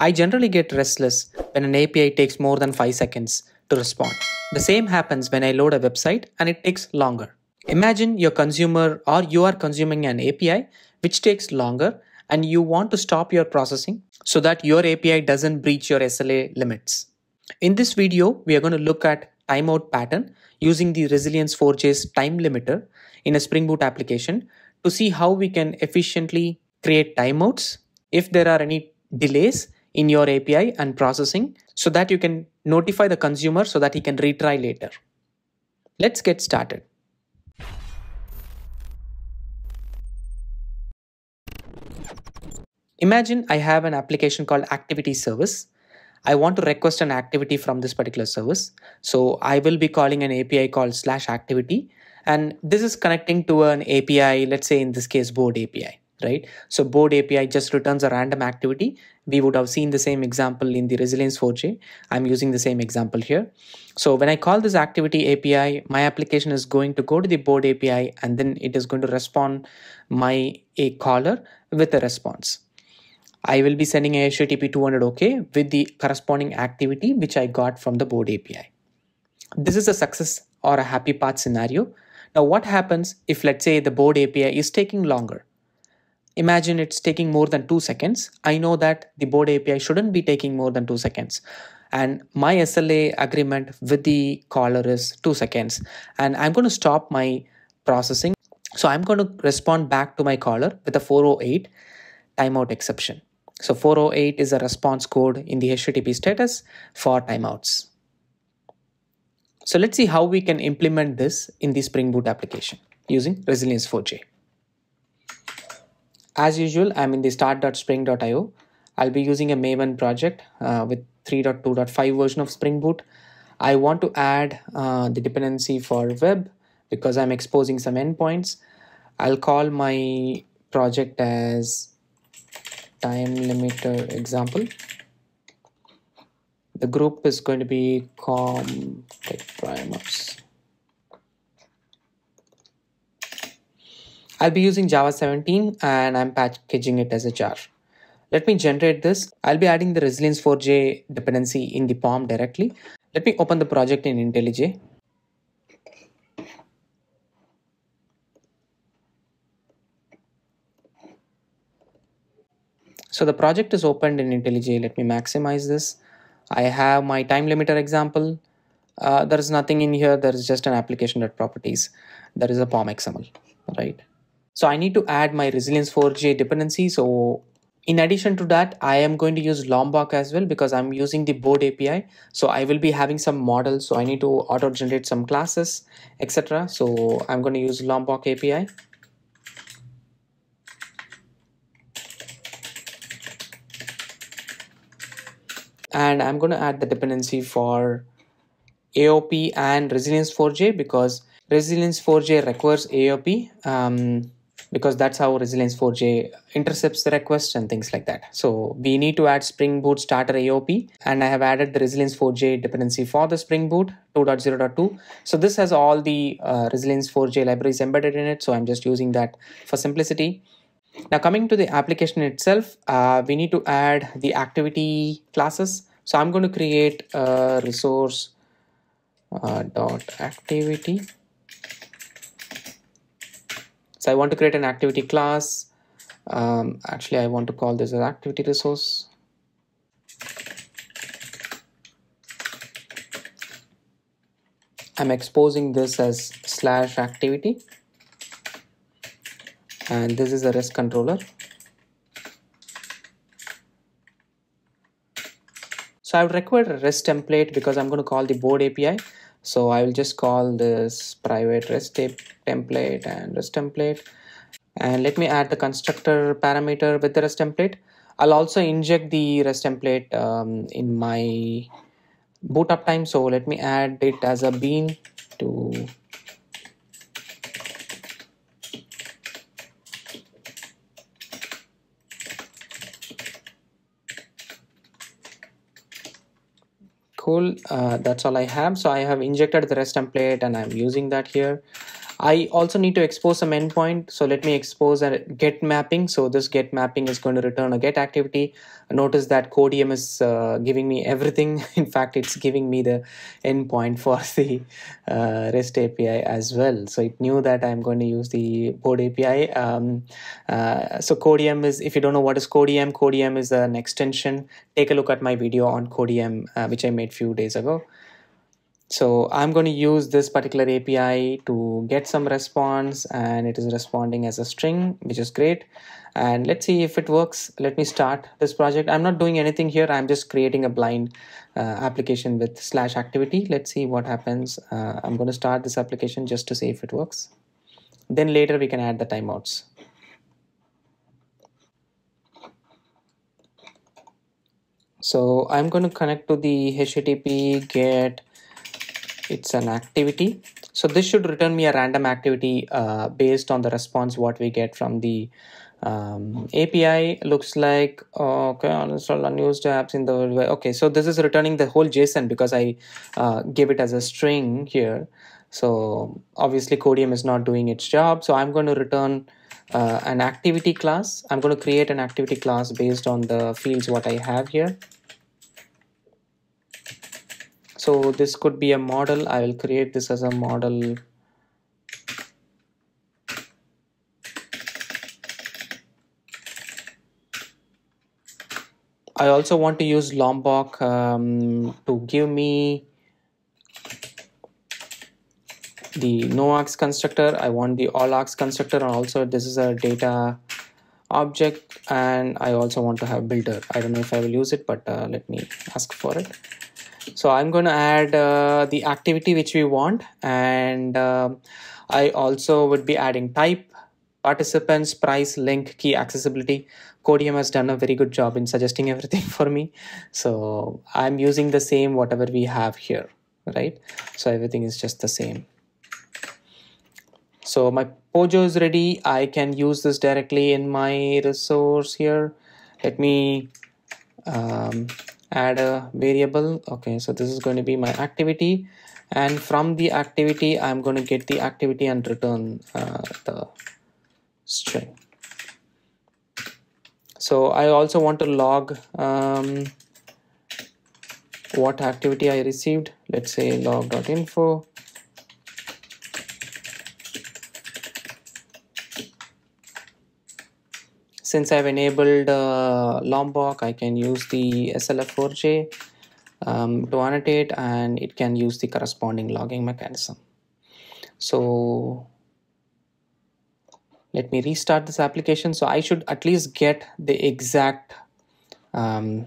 I generally get restless when an API takes more than 5 seconds to respond. The same happens when I load a website and it takes longer. Imagine your consumer or you are consuming an API which takes longer and you want to stop your processing so that your API doesn't breach your SLA limits. In this video, we are going to look at timeout pattern using the Resilience 4J's time limiter in a Spring Boot application to see how we can efficiently create timeouts if there are any delays in your API and processing so that you can notify the consumer so that he can retry later. Let's get started. Imagine I have an application called activity service. I want to request an activity from this particular service. So I will be calling an API called slash activity. And this is connecting to an API, let's say in this case, Bored API, right? So Bored API just returns a random activity. We would have seen the same example in the Resilience 4J. I'm using the same example here. So when I call this activity API, my application is going to go to the Bored API and then it is going to respond my a caller with a response. I will be sending a HTTP 200 OK with the corresponding activity which I got from the Bored API. This is a success or a happy path scenario. Now what happens if let's say the Bored API is taking longer? Imagine it's taking more than two seconds. I know that the Bored API shouldn't be taking more than two seconds. And my SLA agreement with the caller is two seconds. And I'm going to stop my processing. So I'm going to respond back to my caller with a 408 timeout exception. So 408 is a response code in the HTTP status for timeouts. So let's see how we can implement this in the Spring Boot application using Resilience 4J. As usual, I'm in the start.spring.io. I'll be using a Maven project uh, with 3.2.5 version of Spring Boot. I want to add uh, the dependency for web because I'm exposing some endpoints. I'll call my project as time limiter example. The group is going to be com tech primers. I'll be using Java 17 and I'm packaging it as a jar. Let me generate this. I'll be adding the Resilience 4J dependency in the POM directly. Let me open the project in IntelliJ. So the project is opened in IntelliJ. Let me maximize this. I have my time limiter example. Uh, there is nothing in here. There is just an application.properties. There is a POM XML, right? So I need to add my Resilience 4J dependency. So in addition to that, I am going to use Lombok as well because I'm using the Bored API. So I will be having some models. So I need to auto generate some classes, etc. So I'm going to use Lombok API. and I'm going to add the dependency for AOP and Resilience 4J because Resilience 4J requires AOP um, because that's how Resilience 4J intercepts the requests and things like that. So we need to add Spring Boot starter AOP and I have added the Resilience 4J dependency for the Spring Boot 2.0.2. So this has all the uh, Resilience 4J libraries embedded in it. So I'm just using that for simplicity. Now coming to the application itself, uh, we need to add the activity classes. So I'm going to create a resource uh, dot activity. So I want to create an activity class. Um, actually, I want to call this an activity resource. I'm exposing this as slash activity and this is a REST controller. So I would require a REST template because I'm going to call the Bored API. So I will just call this private REST template and REST template. And let me add the constructor parameter with the REST template. I'll also inject the REST template um, in my boot up time. So let me add it as a bean to cool. Uh, that's all I have. So I have injected the REST template and I'm using that here I also need to expose some endpoint. So let me expose a get mapping. So this get mapping is going to return a get activity. Notice that Codeium is uh, giving me everything. In fact, it's giving me the endpoint for the uh, REST API as well. So it knew that I'm going to use the Bored API. Um, uh, so Codeium is, if you don't know what is Codeium, Codeium is an extension. Take a look at my video on Codeium, uh, which I made few days ago. So I'm going to use this particular API to get some response and it is responding as a string, which is great. And let's see if it works. Let me start this project. I'm not doing anything here. I'm just creating a blind uh, application with slash activity. Let's see what happens. Uh, I'm going to start this application just to see if it works. Then later we can add the timeouts. So I'm going to connect to the HTTP get it's an activity. So this should return me a random activity uh, based on the response what we get from the um, API looks like okay uninstall unused apps in the okay so this is returning the whole JSON because I uh, gave it as a string here. So obviously Codeium is not doing its job. So I'm going to return uh, an activity class. I'm going to create an activity class based on the fields what I have here so this could be a model. I will create this as a model. I also want to use Lombok um, to give me the noargs constructor. I want the allargs constructor and also this is a data object and I also want to have builder. I don't know if I will use it but uh, let me ask for it so I'm going to add uh, the activity which we want and uh, I also would be adding type, participants, price, link, key, accessibility. Codeium has done a very good job in suggesting everything for me. So I'm using the same whatever we have here, right? So everything is just the same. So my Pojo is ready. I can use this directly in my resource here. Let me um, add a variable okay so this is going to be my activity. And from the activity I'm going to get the activity and return uh, the string. So I also want to log um, what activity I received. Let's say log.info since I've enabled uh, Lombok, I can use the SLF4J um, to annotate and it can use the corresponding logging mechanism. So let me restart this application. So I should at least get the exact um,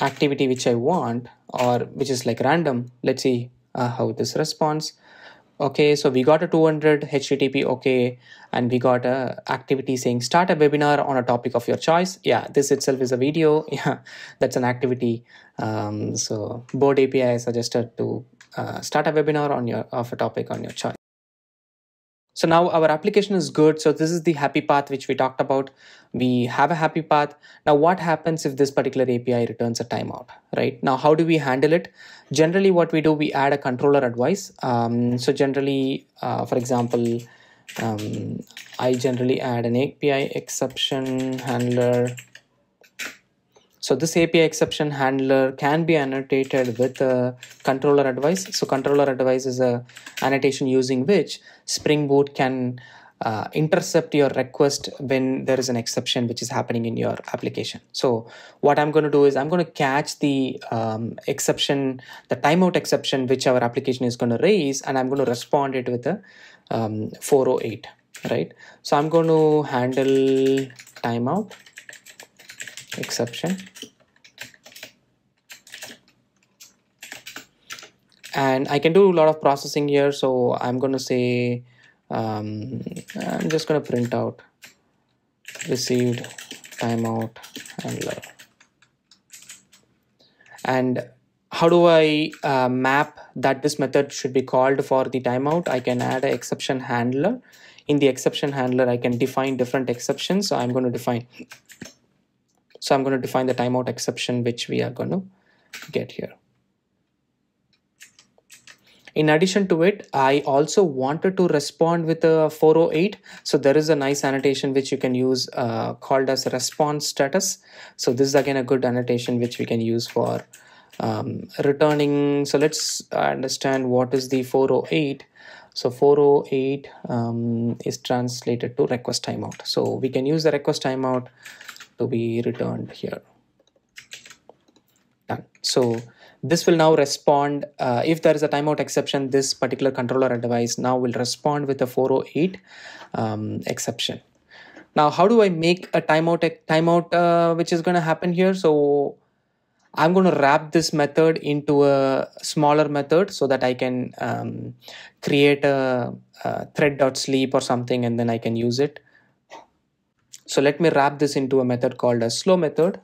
activity which I want or which is like random. Let's see uh, how this responds okay so we got a 200 http okay and we got a activity saying start a webinar on a topic of your choice. Yeah this itself is a video. Yeah that's an activity. Um, so Bored api suggested to uh, start a webinar on your of a topic on your choice so now our application is good. So this is the happy path which we talked about. We have a happy path. Now what happens if this particular API returns a timeout, right? Now how do we handle it? Generally what we do, we add a controller advice. Um, so generally, uh, for example, um, I generally add an API exception handler so this API exception handler can be annotated with a controller advice. So controller advice is a annotation using which Spring Boot can uh, intercept your request when there is an exception which is happening in your application. So what I'm going to do is I'm going to catch the um, exception, the timeout exception which our application is going to raise and I'm going to respond it with a um, 408, right? So I'm going to handle timeout exception. And I can do a lot of processing here so I'm going to say um, I'm just going to print out received timeout handler and how do I uh, map that this method should be called for the timeout? I can add an exception handler. In the exception handler I can define different exceptions so I'm going to define so I'm going to define the timeout exception which we are going to get here. in addition to it i also wanted to respond with a 408 so there is a nice annotation which you can use uh, called as response status. So this is again a good annotation which we can use for um, returning. So let's understand what is the 408 so 408 um, is translated to request timeout. So we can use the request timeout to be returned here. Done. So this will now respond uh, if there is a timeout exception this particular controller advice now will respond with a 408 um, exception. Now how do i make a timeout timeout uh, which is going to happen here? So i'm going to wrap this method into a smaller method so that i can um, create a, a thread.sleep or something and then i can use it so let me wrap this into a method called a slow method.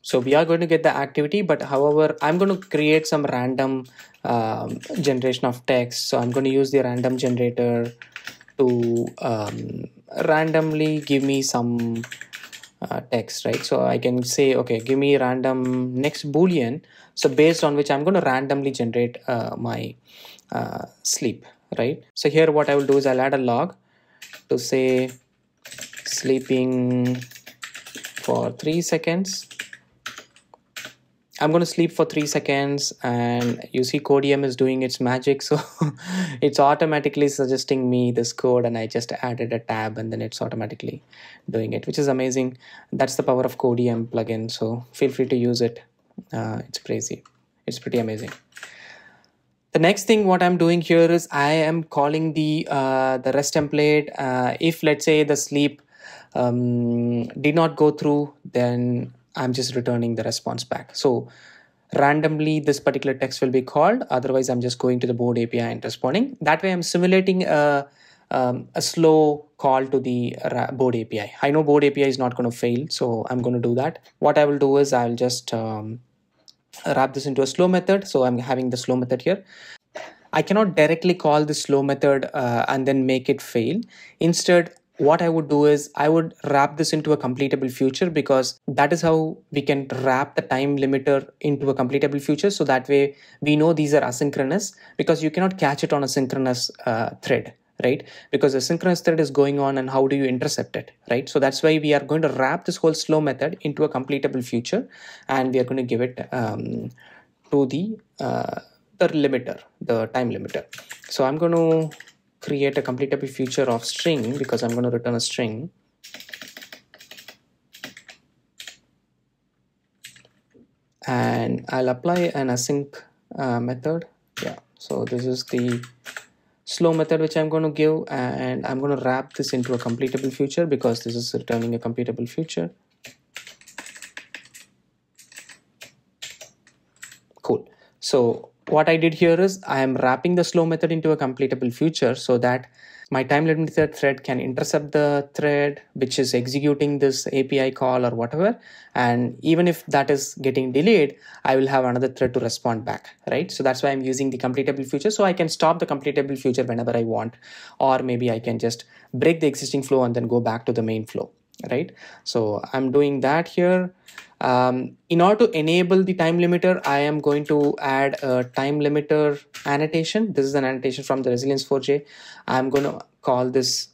So we are going to get the activity but however i'm going to create some random um, generation of text. So i'm going to use the random generator to um, randomly give me some uh, text right? So i can say okay give me random next boolean. So based on which i'm going to randomly generate uh, my uh, sleep right? So here what i will do is i'll add a log to say sleeping for three seconds I'm going to sleep for three seconds and you see Codeium is doing its magic. So it's automatically suggesting me this code and I just added a tab and then it's automatically doing it, which is amazing. That's the power of Codeium plugin. So feel free to use it. Uh, it's crazy. It's pretty amazing. The next thing what I'm doing here is I am calling the uh, the rest template. Uh, if let's say the sleep um, did not go through, then I'm just returning the response back. So randomly this particular text will be called. Otherwise, I'm just going to the Bored API and responding. That way I'm simulating a, um, a slow call to the Bored API. I know Bored API is not going to fail, so I'm going to do that. What I will do is I'll just um, wrap this into a slow method. So I'm having the slow method here. I cannot directly call the slow method uh, and then make it fail. Instead, what I would do is I would wrap this into a completable future because that is how we can wrap the time limiter into a completable future. So that way we know these are asynchronous because you cannot catch it on a synchronous uh, thread right? Because a synchronous thread is going on and how do you intercept it right? So that's why we are going to wrap this whole slow method into a completable future and we are going to give it um, to the uh, the limiter the time limiter. So i'm going to create a completable future of string because I'm going to return a string. And I'll apply an async uh, method. Yeah, so this is the slow method which I'm going to give and I'm going to wrap this into a completable future because this is returning a completable future. Cool. So what I did here is I am wrapping the slow method into a completable future so that my time limited thread can intercept the thread which is executing this API call or whatever. And even if that is getting delayed, I will have another thread to respond back, right? So that's why I'm using the completable future. So I can stop the completable future whenever I want, or maybe I can just break the existing flow and then go back to the main flow, right? So I'm doing that here. Um, in order to enable the time limiter, I am going to add a time limiter annotation. This is an annotation from the Resilience4j. I'm going to call this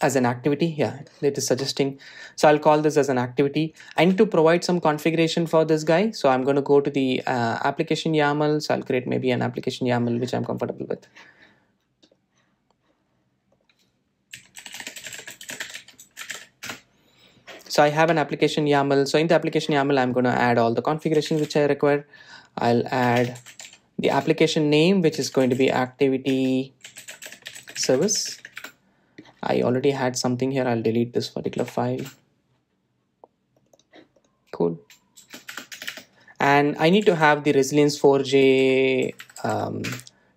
as an activity. Yeah, it is suggesting. So I'll call this as an activity. I need to provide some configuration for this guy. So I'm going to go to the uh, application YAML. So I'll create maybe an application YAML, which I'm comfortable with. So I have an application YAML. So in the application YAML, I'm going to add all the configurations which I require. I'll add the application name, which is going to be activity service. I already had something here. I'll delete this particular file. Cool. And I need to have the Resilience 4J um,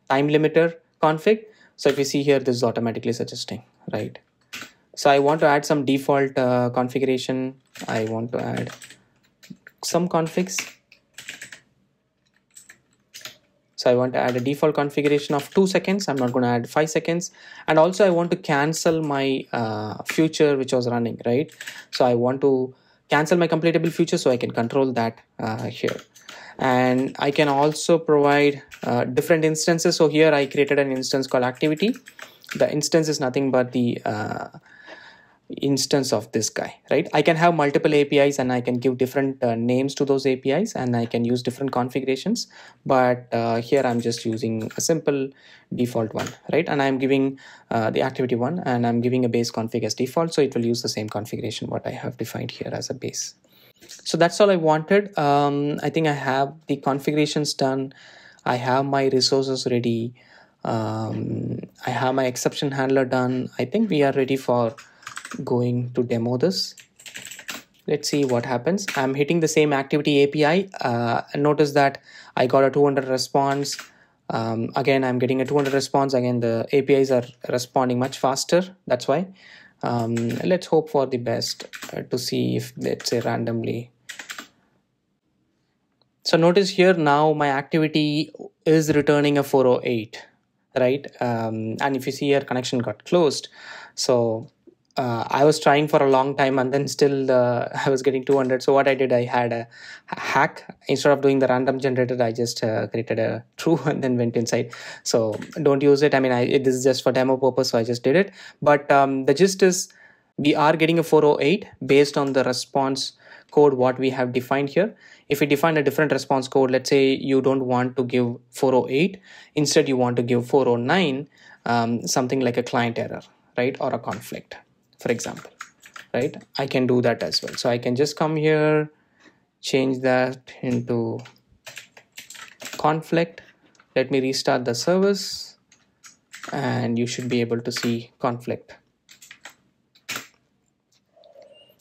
time limiter config. So if you see here, this is automatically suggesting, right? So I want to add some default uh, configuration. I want to add some configs. So I want to add a default configuration of two seconds. I'm not going to add five seconds. And also I want to cancel my uh, future which was running, right? So I want to cancel my completable future so I can control that uh, here. And I can also provide uh, different instances. So here I created an instance called activity. The instance is nothing but the uh, instance of this guy right? I can have multiple apis and i can give different uh, names to those apis and i can use different configurations. But uh, here i'm just using a simple default one right? And i'm giving uh, the activity one and i'm giving a base config as default. So it will use the same configuration what i have defined here as a base. So that's all i wanted. Um, i think i have the configurations done. I have my resources ready. Um, i have my exception handler done. I think we are ready for going to demo this. Let's see what happens. I'm hitting the same activity api uh, notice that i got a 200 response. Um, again i'm getting a 200 response. Again the apis are responding much faster. That's why. Um, let's hope for the best uh, to see if let's say randomly. So notice here now my activity is returning a 408 right? Um, and if you see here connection got closed. So uh, I was trying for a long time and then still uh, I was getting 200. So what I did, I had a hack. Instead of doing the random generator, I just uh, created a true and then went inside. So don't use it. I mean, I, it, this is just for demo purpose, so I just did it. But um, the gist is we are getting a 408 based on the response code what we have defined here. If we define a different response code, let's say you don't want to give 408, instead you want to give 409, um, something like a client error, right, or a conflict for example right? I can do that as well. So I can just come here change that into conflict. Let me restart the service and you should be able to see conflict.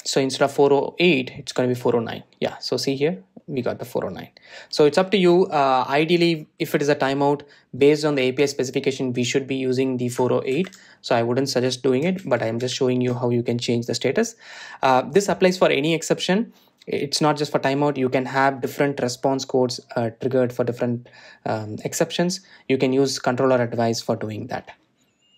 So instead of 408 it's going to be 409 yeah so see here we got the 409 so it's up to you. Uh, ideally if it is a timeout based on the api specification we should be using the 408 so i wouldn't suggest doing it but i'm just showing you how you can change the status. Uh, this applies for any exception. It's not just for timeout. You can have different response codes uh, triggered for different um, exceptions. You can use controller advice for doing that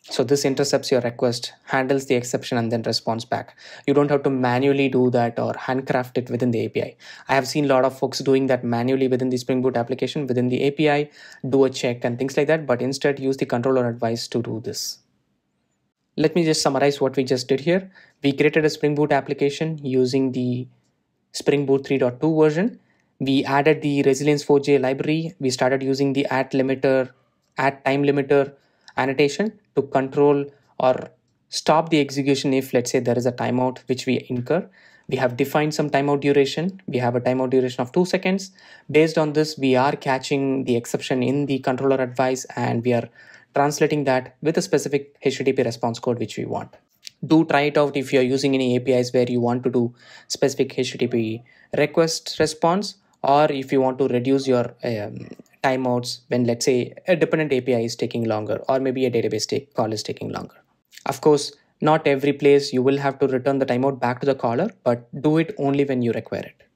so this intercepts your request, handles the exception and then responds back. You don't have to manually do that or handcraft it within the API. I have seen a lot of folks doing that manually within the Spring Boot application, within the API, do a check and things like that, but instead use the controller advice to do this. Let me just summarize what we just did here. We created a Spring Boot application using the Spring Boot 3.2 version. We added the Resilience 4j library. We started using the at limiter, at time limiter annotation to control or stop the execution if let's say there is a timeout which we incur. We have defined some timeout duration. We have a timeout duration of two seconds. Based on this we are catching the exception in the controller advice and we are translating that with a specific http response code which we want. Do try it out if you're using any apis where you want to do specific http request response or if you want to reduce your um, timeouts when let's say a dependent API is taking longer or maybe a database take, call is taking longer. Of course, not every place you will have to return the timeout back to the caller, but do it only when you require it.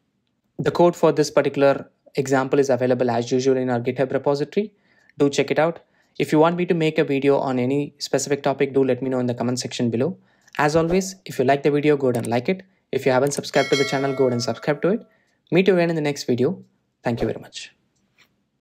The code for this particular example is available as usual in our GitHub repository. Do check it out. If you want me to make a video on any specific topic, do let me know in the comment section below. As always, if you like the video, go ahead and like it. If you haven't subscribed to the channel, go ahead and subscribe to it. Meet you again in the next video. Thank you very much.